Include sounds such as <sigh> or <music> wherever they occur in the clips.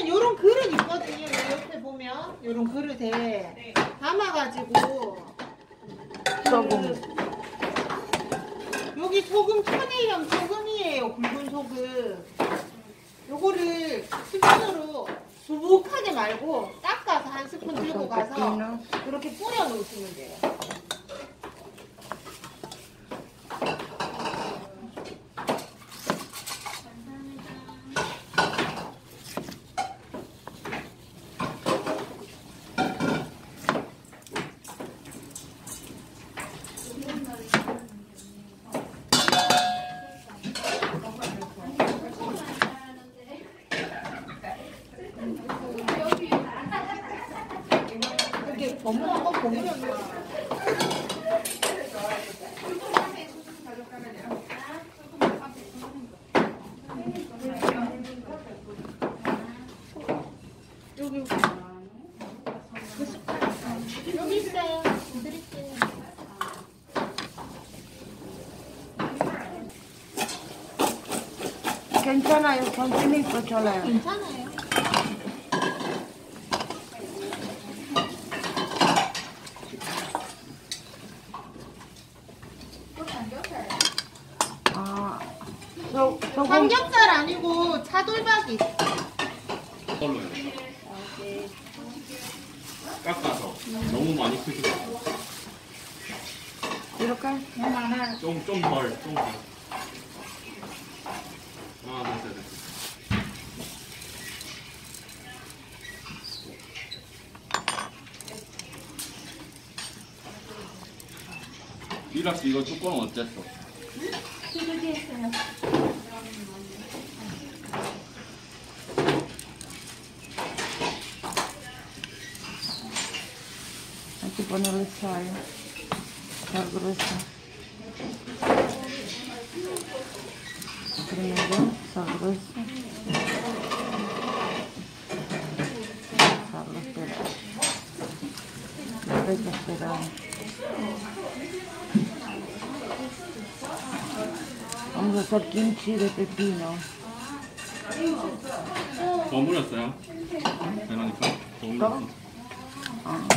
보면 요런 그릇 있거든요. 요 옆에 보면 요런 그릇에 담아가지고 소금. 여기 소금 천일염 소금이에요. 굵은 소금. 요거를 스푼으로 수북하게 말고 닦아서 한 스푼 들고 가서 이렇게 뿌려 놓으시면 돼요. 이렇게 너무 한번 보면 여기 여기 있어요. 드릴게요. 괜찮아요. 선생님 거 좋아요. 괜찮아요. 아, 소, 소금. 삼겹살 아니고 차돌박이. 이걸로 해. 깎아서. 너무 많이 크지 마. 이렇게? 좀, 좀 덜, 좀 덜. filo a filo tu con un testo. Tipo non le sai, la grossa. Prendo, sa grossa. Farlo sperare. Dovete sperare. Esperada. Después esperada. Vamos a hacer kimchi de pepino. 버무렸어요? 베라니까? 버무렸어? 아,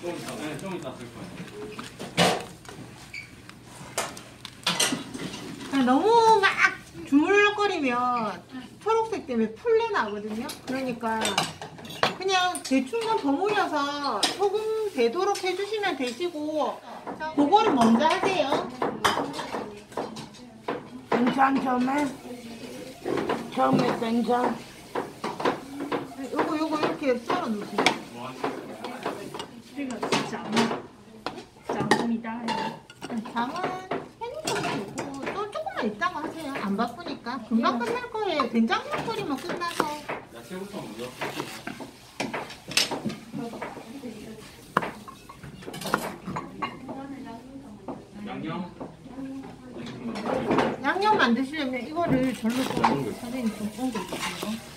좀 이따, 네, 좀 이따 쓸 거예요. 아, 너무 막 주물럭거리면 초록색 때문에 풀레 나거든요. 그러니까 그냥 대충 좀 버무려서 소금 되도록 해주시면 되시고 그거를 먼저 하세요. 된장 처음에 처음에 된장 요거 요거 이렇게 썰어 놓으세요. 이거 장 장입니다 장어 또 조금만 있다가 하세요. 안 바쁘니까 금방 끝날 거예요. 된장만 끓이면 끝나서. 야채부터 먼저. 양념? 양념 만드시려면 이거를 절로 좀 선생님 좀 옮겨주세요.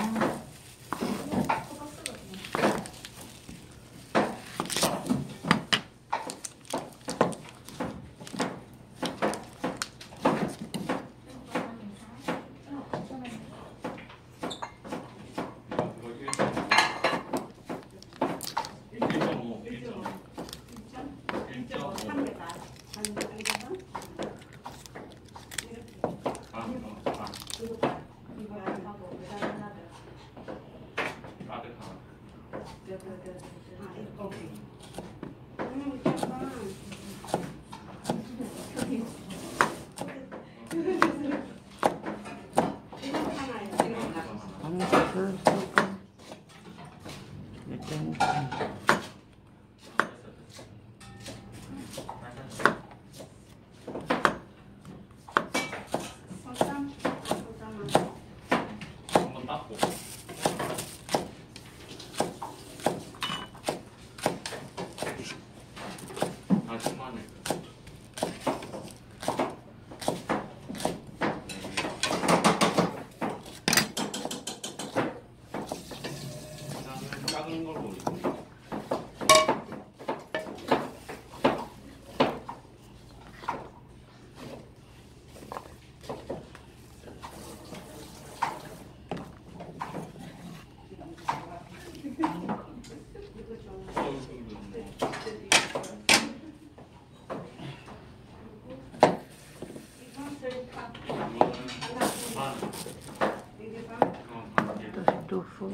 Oh. F.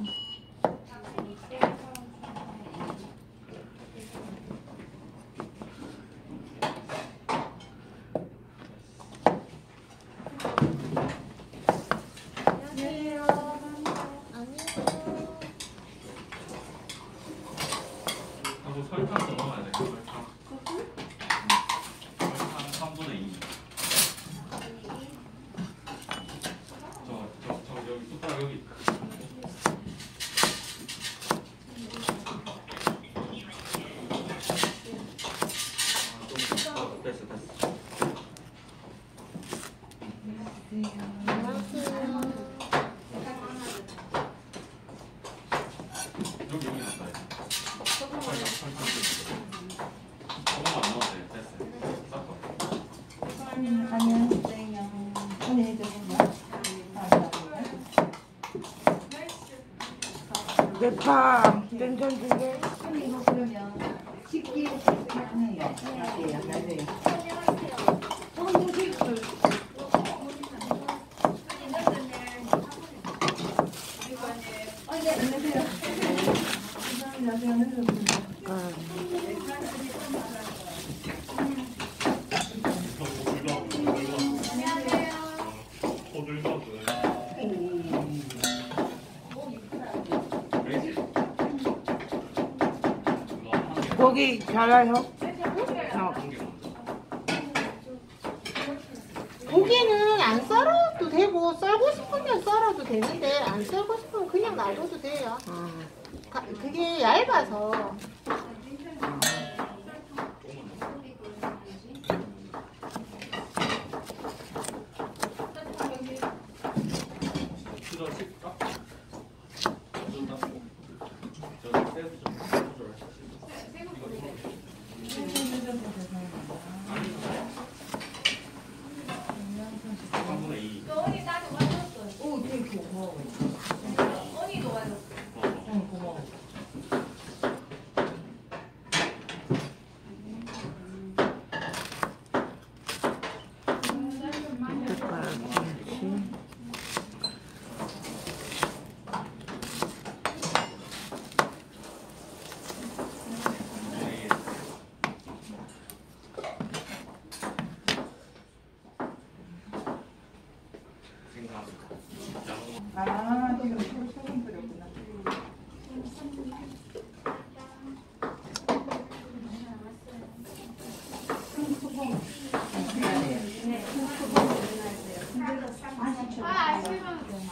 하고 설탕 더 넣어야 돼. 설탕. 설탕 3분의 2. 저, 저, 저 여기 숟가락 여기. 아, 좀, 어, 됐어, 됐어. 여기 여기 놨다. 설탕, 설탕. 조금만 넣어도 돼. 됐어. 섞어. 대파, 된장 두 개. 고기 잘라요? 어. 고기는 안 썰어도 되고 썰고 싶으면 썰어도 되는데 안 썰고 싶으면 그냥 놔둬도 돼요. 어. 가- 그게 얇아서 수저 씻까? 좀 닦고. 저 새우 좀 조절해. 이거 3분의 2. 대파, 김치. 아, 지금 소금 뿌렸구나.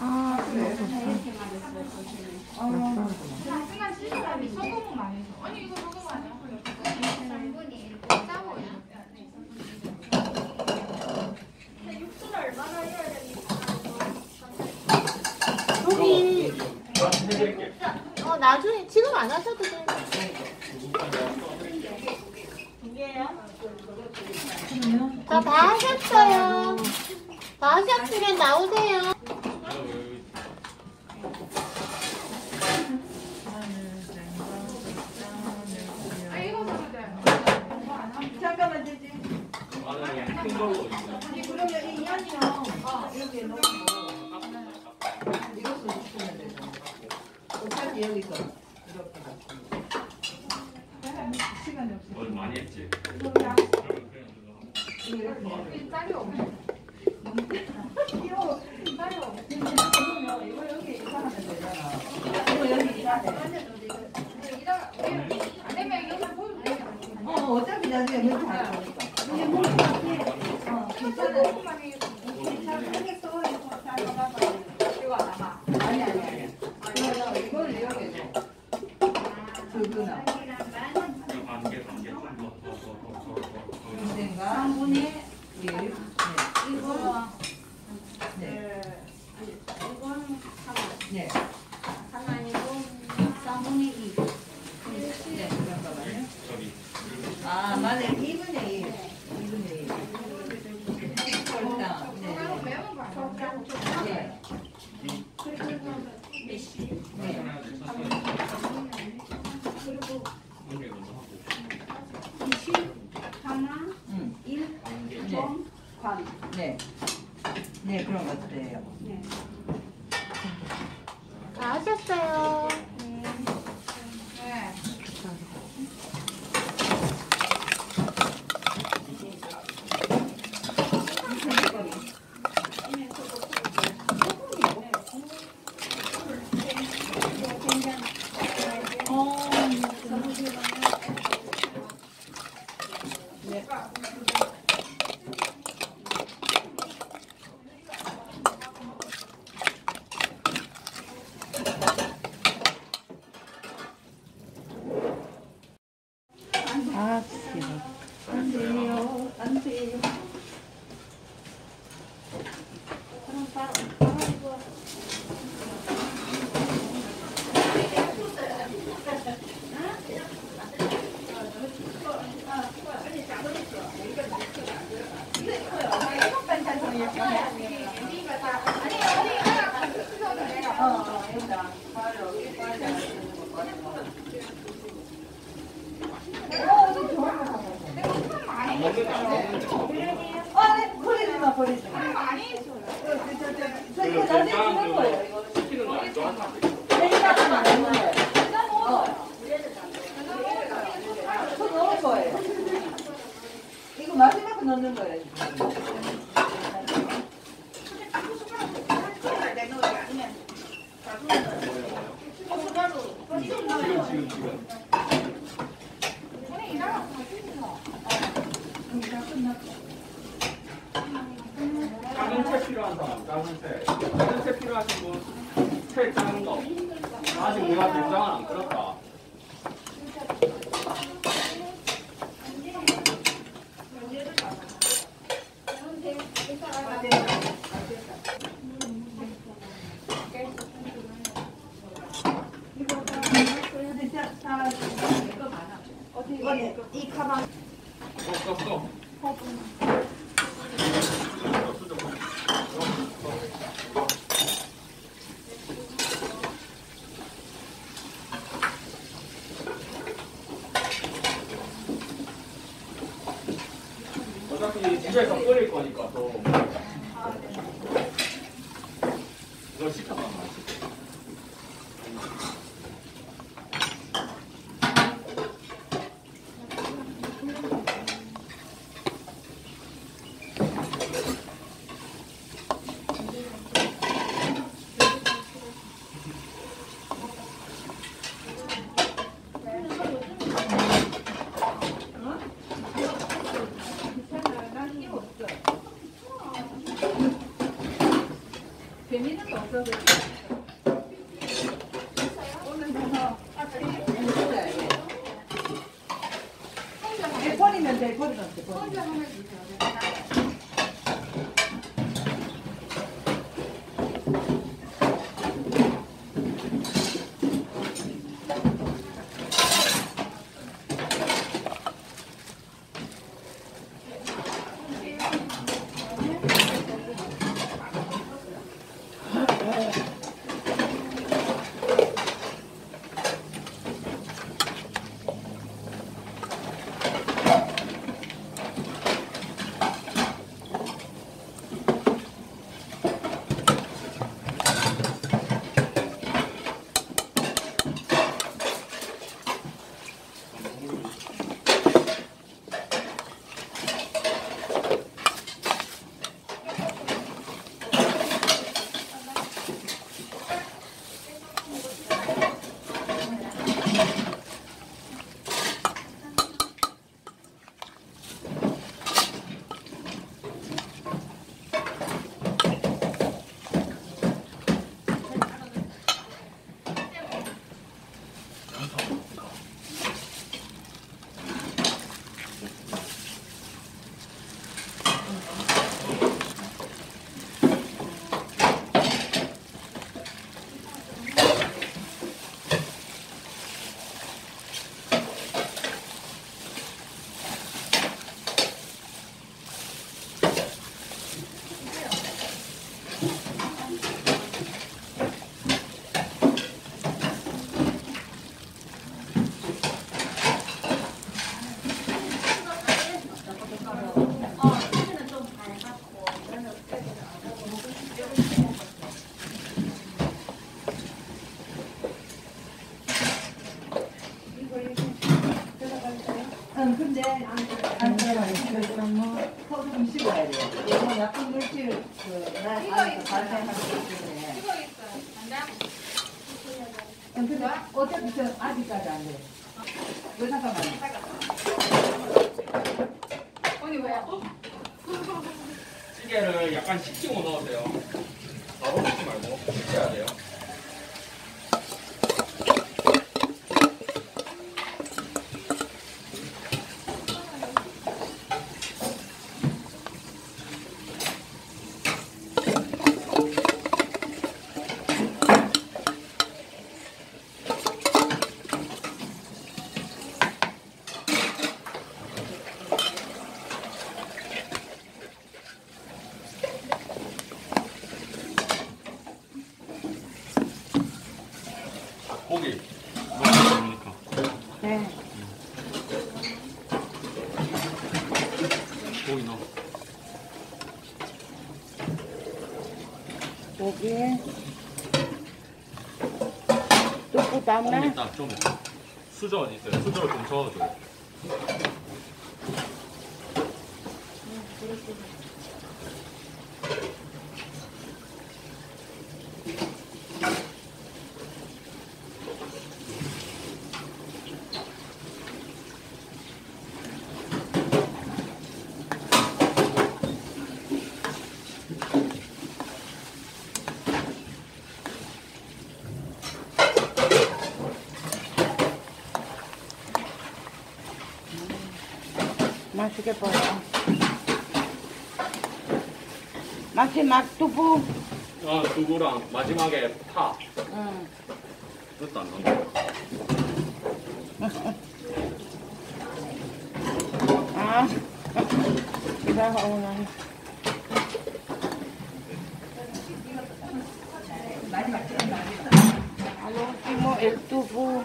아, 그래. 여기 어 나중에 지금 안 하셔도. 자, 다 하셨어요. 다 하셨으면 나오세요. 잠깐만, 되지. 안에 큰 걸로 있어. 그러면 이 연이요. 어, 이렇게 넣고. 이것도 넣으면 되죠. 어차피 여기서 이렇게. 시간이 없어. 뭘 많이 했지? 이렇게. 이거 여기 이사하면 되잖아. 이거 여기 이사해. 어, 어차피 나중에 여기 갈 거니 작은채 필요한 사람, 작은채. 작은채 필요하신 분, 채 까는 거. 아직 내가 된장은 안 끓었다. 어차피 디자인 다 꺼낼 거니까 또. building. 뚜꾸 좀 담에 이따 좀. 수저 있어요. 수저를 좀 저어줘요. 맛있게 보여. 마지막 두부. 아, 두부랑 마지막에 파. 응. 그것도 안 넣어. <laughs> 아. 이거 오늘. Al último el tubo.